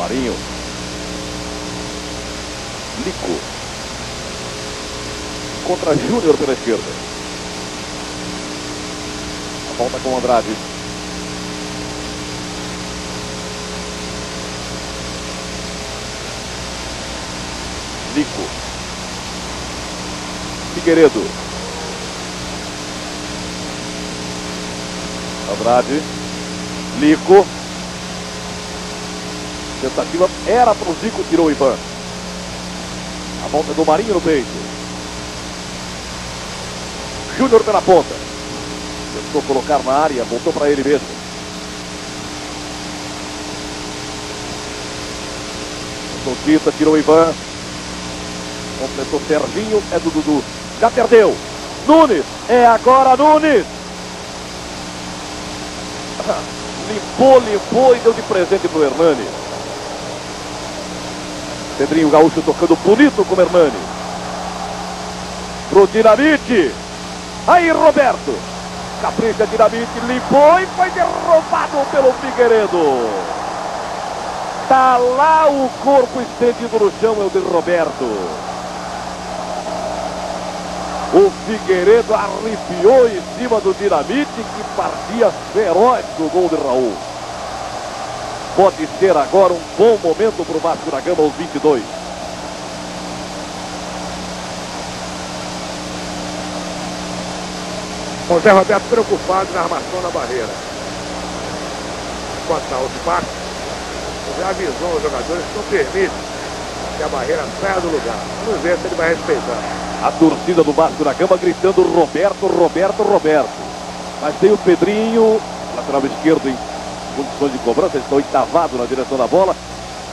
Marinho. Lico. Contra Júnior pela esquerda. A volta com Andrade. Lico. Figueiredo. Andrade. Lico. Tentativa era para o Zico, tirou o Ivan. A volta do Marinho no peito. Júnior pela ponta. Tentou colocar na área, voltou para ele mesmo. Tita tirou o Ivan. Completou Serginho, é do Dudu. Já perdeu. Nunes, é agora Nunes. Limpou, limpou e deu de presente pro Hernani. Pedrinho Gaúcho tocando bonito com o Hernani. Pro Dinamite. Aí Roberto. Capricha Dinamite, limpou e foi derrubado pelo Figueiredo. Tá lá o corpo estendido no chão, é o de Roberto. O Figueiredo arrepiou em cima do Dinamite que partia feroz do gol de Raul. Pode ser agora um bom momento para o Vasco da Gama aos 22. O Zé Roberto preocupado na armação da barreira. Quanto ao espaço, já avisou os jogadores que não permite que a barreira saia do lugar. Vamos ver se ele vai respeitar. A torcida do Vasco da Gama gritando Roberto, Roberto, Roberto. Mas tem o Pedrinho, lateral esquerdo em condições de cobrança, ele está oitavado na direção da bola,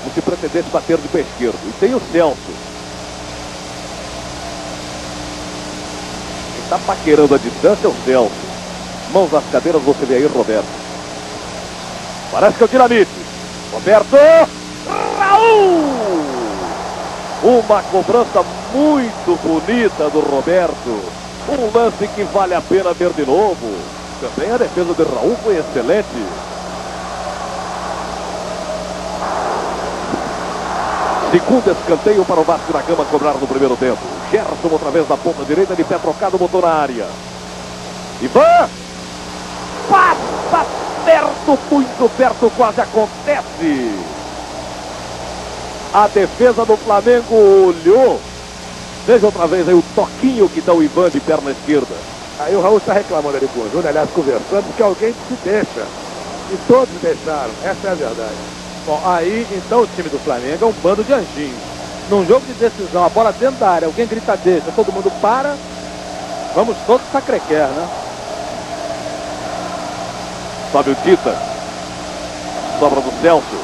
como se pretendesse bater de pé esquerdo. E tem o Celso. Quem está paquerando a distância é o Celso. Mãos nas cadeiras, você vê aí Roberto. Parece que é o Dinamite. Roberto! Raul! Uma cobrança muito bonita do Roberto. Um lance que vale a pena ver de novo. Também a defesa de Raul foi excelente. Segundo escanteio para o Vasco da Gama cobrar no primeiro tempo. Gerson outra vez na ponta direita, de pé trocado, botou na área. Ivan! Passa perto, muito perto, quase acontece. A defesa do Flamengo olhou. Veja outra vez aí o toquinho que dá o Ivan de perna esquerda. Aí o Raul está reclamando ali com o Júnior, aliás, conversando, que alguém se deixa. E todos deixaram, essa é a verdade. Bom, aí então o time do Flamengo é um bando de anjinhos. Num jogo de decisão, a bola dentro da área, alguém grita deixa, todo mundo para, vamos todos sacrequer, né? Sobe o Tita. Sobra do Celso.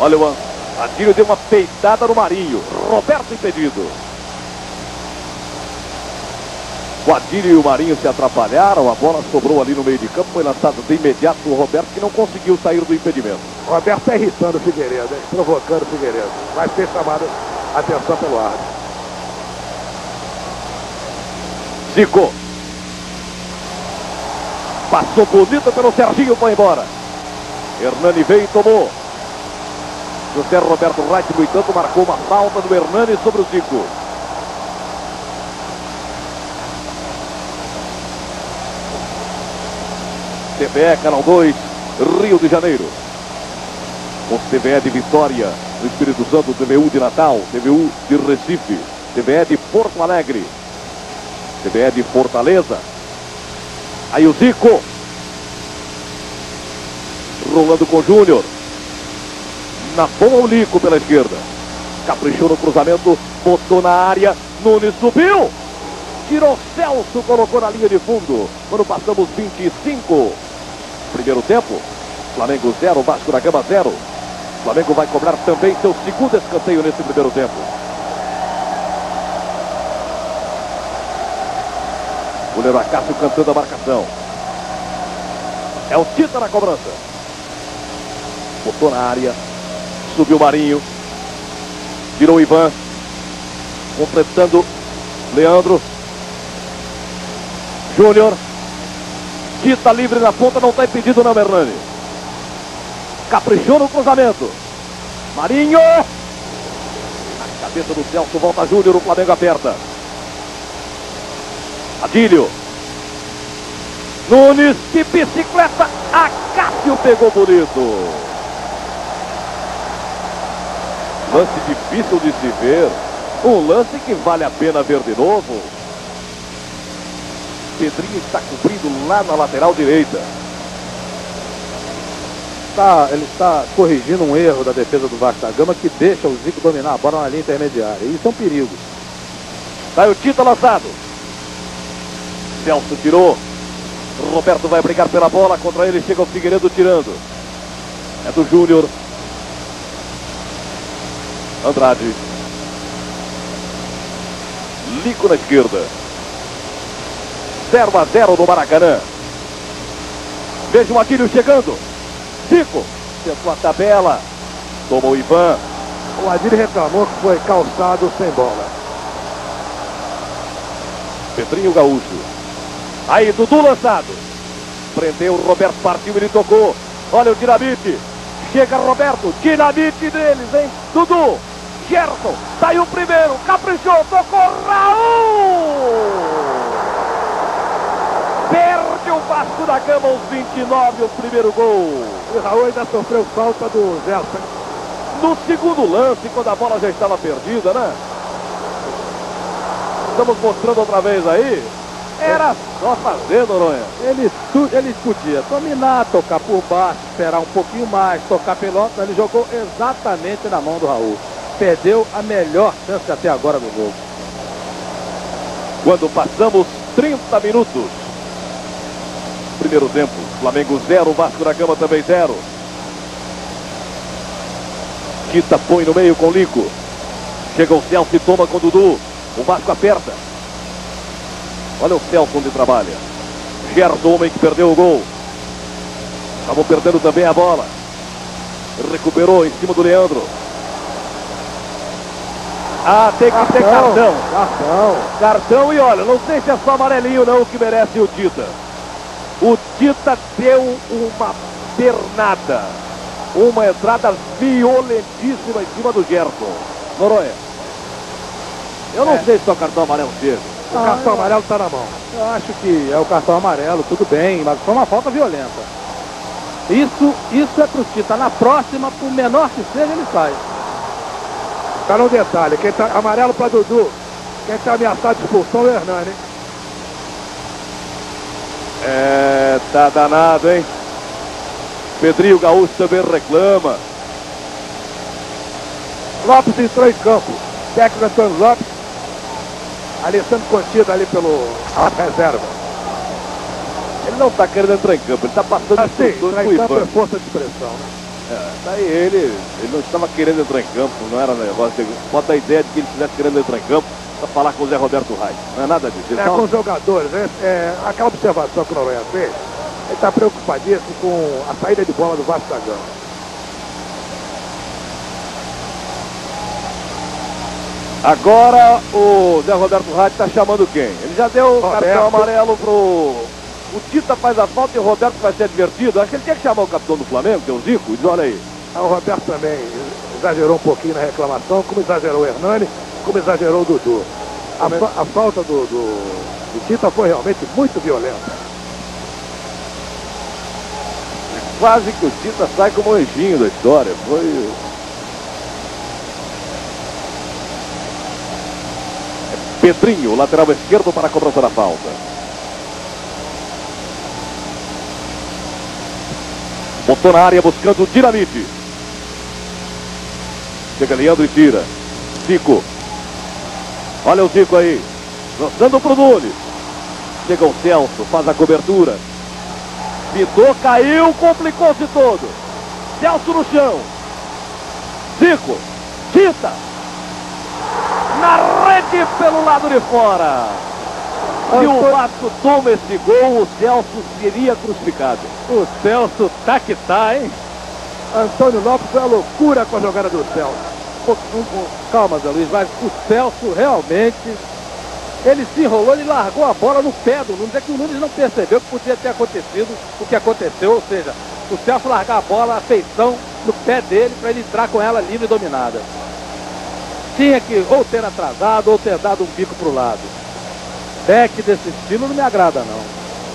Olha o Adílio deu uma peitada no Marinho. Roberto impedido. O Adílio e o Marinho se atrapalharam. A bola sobrou ali no meio de campo. Foi lançada de imediato o Roberto, que não conseguiu sair do impedimento. O Roberto está irritando o Figueiredo, hein? provocando o Figueiredo. Vai ser chamado a atenção pelo árbitro. Zico. Passou bonita pelo Serginho, foi embora. Hernani veio e tomou. José Roberto Wright, no entanto, marcou uma falta do Hernani sobre o Zico. TVE, Canal 2, Rio de Janeiro. Com TVE de Vitória, no Espírito Santo, TVU de Natal, TVU de Recife, TVE de Porto Alegre, TVE de Fortaleza. Aí o Zico. Rolando com o Júnior. Na bola o Lico pela esquerda. Caprichou no cruzamento, botou na área. Nunes subiu. Tirou Celso, colocou na linha de fundo. Quando passamos 25. Primeiro tempo. Flamengo 0, Vasco da Gama 0. Flamengo vai cobrar também seu segundo escanteio nesse primeiro tempo. Goleiro Acácio cantando a marcação. É o Tita na cobrança. Botou na área. Subiu o Marinho. Virou o Ivan. Completando Leandro. Júnior. Tita livre na ponta, não está impedido não, Hernani. Caprichou no cruzamento. Marinho! A cabeça do Celso volta Júnior, o Flamengo aperta. Adílio. Nunes, que bicicleta! A Cássio pegou bonito. Lance difícil de se ver. Um lance que vale a pena ver de novo. Pedrinho está cumprindo lá na lateral direita. Tá, ele está corrigindo um erro da defesa do Vasco da Gama que deixa o Zico dominar a bola na linha intermediária. Isso é um perigo. Sai tá o Tita lançado. Celso tirou. Roberto vai brigar pela bola. Contra ele chega o Figueiredo tirando. É do Júnior. Andrade. Lico na esquerda. 0 a 0 no Maracanã. Veja o Atílio chegando. Zico. Tentou a tabela. Tomou o Ivan. O Adílio reclamou que foi calçado sem bola. Pedrinho Gaúcho. Aí, Dudu lançado. Prendeu o Roberto, partiu, ele tocou. Olha o dinamite. Chega Roberto, dinamite deles, hein? Dudu, Gerson, saiu primeiro, caprichou, tocou Raul! O Vasco da Gama aos 29, o primeiro gol. E o Raul ainda sofreu falta do Gerson. No segundo lance, quando a bola já estava perdida, né? Estamos mostrando outra vez aí. Era só fazer, Noronha. Ele, ele podia dominar, tocar por baixo, esperar um pouquinho mais, tocar pelota. Ele jogou exatamente na mão do Raul. Perdeu a melhor chance até agora no jogo. Quando passamos 30 minutos. Primeiro tempo, Flamengo 0, Vasco da Gama também 0. Quita põe no meio com Lico. Chega o Celso e toma com Dudu. O Vasco aperta. Olha o Celso onde trabalha. Gerson, homem que perdeu o gol. Acabou perdendo também a bola. Recuperou em cima do Leandro. Ah, tem que cartão, ter cartão. Cartão. Cartão e olha, não sei se é só amarelinho não que merece o Tita. O Tita deu uma pernada. Uma entrada violentíssima em cima do Gerson. Noronha. Eu não é. sei se o cartão amarelo chega. O cartão amarelo está na mão. Eu acho que é o cartão amarelo, tudo bem, mas foi uma falta violenta. Isso, isso é pro Tita. Na próxima, por menor que seja, ele sai. Tá no detalhe, quem tá amarelo para Dudu. Quem tá ameaçado de expulsão é o Hernani. É, tá danado, hein? Pedrinho Gaúcho também reclama. Lopes entrou em campo. Técnico Antônio Lopes ali sendo contido ali pelo reserva. Ele não está querendo entrar em campo, ele está passando assim, entrar em campo é força de expressão, né? É, daí ele, ele não estava querendo entrar em campo, não era negócio. Bota a ideia de que ele estivesse querendo entrar em campo para falar com o Zé Roberto Reis. Não é nada disso. Ele é, com os jogadores, né? É, aquela observação que o Noronha fez, ele está preocupadíssimo com a saída de bola do Vasco da Gama. Agora o Zé Roberto Rádio está chamando quem? Ele já deu o cartão amarelo pro. O Tita faz a falta e o Roberto vai ser advertido. Acho que ele tinha que chamar o capitão do Flamengo, que é o Zico, e diz, olha aí. Ah, o Roberto também exagerou um pouquinho na reclamação, como exagerou o Hernani, como exagerou o Dudu. A, a falta do, do, do Tita foi realmente muito violenta. Quase que o Tita sai como anjinho da história. Foi Pedrinho, lateral esquerdo para a cobrança da falta. Botou na área buscando o dinamite. Chega Leandro e tira. Zico. Olha o Zico aí. Lançando pro Nunes. Chega o Celso, faz a cobertura. Pitou, caiu, complicou-se todo. Celso no chão. Zico. Tita na rede pelo lado de fora. Se o Vasco toma esse gol, o Celso seria crucificado. O Celso tá que tá, hein? Antônio Lopes foi a loucura com a jogada do Celso. Calma, Zé Luiz, mas o Celso realmente ele se enrolou, ele largou a bola no pé do Nunes. É que o Nunes não percebeu que podia ter acontecido o que aconteceu, ou seja, o Celso largar a bola, a feição, no pé dele para ele entrar com ela livre e dominada. Tinha que ou ter atrasado ou ter dado um bico para o lado. Beck desse estilo não me agrada não.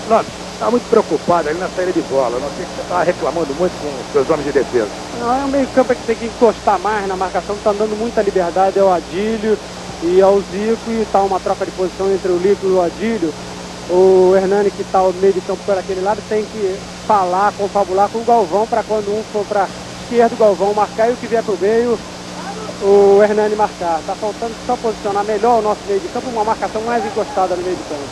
Nossa, está muito preocupado ali na saída de bola. Não sei se você está reclamando muito com os seus homens de defesa. Não, é um meio campo que tem que encostar mais na marcação, está dando muita liberdade ao Adílio e ao Zico e está uma troca de posição entre o Lico e o Adílio. O Hernani que está ao meio de campo por aquele lado tem que falar, confabular com o Galvão para quando um for para esquerda o Galvão marcar e o que vier para o meio o Hernani marcar. Está faltando só posicionar melhor o nosso meio de campo, uma marcação mais encostada no meio de campo.